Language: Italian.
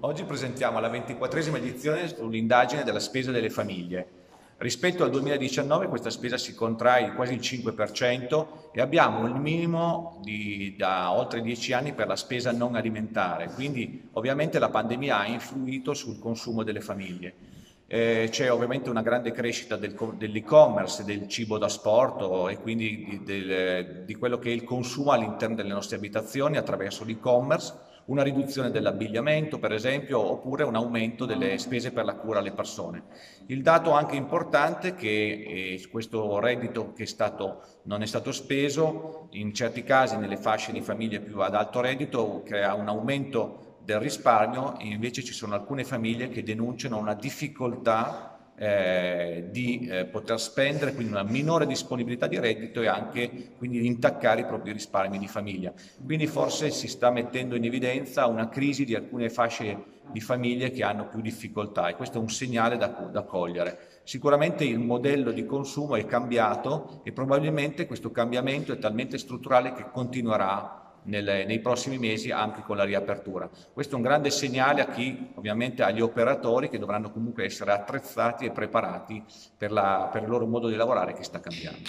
Oggi presentiamo la ventiquattresima edizione sull'indagine della spesa delle famiglie. Rispetto al 2019 questa spesa si contrae quasi il 5% e abbiamo il minimo di, da oltre 10 anni per la spesa non alimentare, quindi ovviamente la pandemia ha influito sul consumo delle famiglie. Eh, c'è ovviamente una grande crescita del, dell'e-commerce, del cibo da sport e quindi di, del, di quello che è il consumo all'interno delle nostre abitazioni attraverso l'e-commerce una riduzione dell'abbigliamento per esempio oppure un aumento delle spese per la cura alle persone. Il dato anche importante è che eh, questo reddito che è stato, non è stato speso in certi casi nelle fasce di famiglie più ad alto reddito crea un aumento del risparmio e invece ci sono alcune famiglie che denunciano una difficoltà eh, di eh, poter spendere, quindi una minore disponibilità di reddito e anche quindi di intaccare i propri risparmi di famiglia. Quindi forse si sta mettendo in evidenza una crisi di alcune fasce di famiglie che hanno più difficoltà e questo è un segnale da, da cogliere. Sicuramente il modello di consumo è cambiato e probabilmente questo cambiamento è talmente strutturale che continuerà nelle, nei prossimi mesi anche con la riapertura. Questo è un grande segnale a chi, ovviamente agli operatori che dovranno comunque essere attrezzati e preparati per, la, per il loro modo di lavorare che sta cambiando.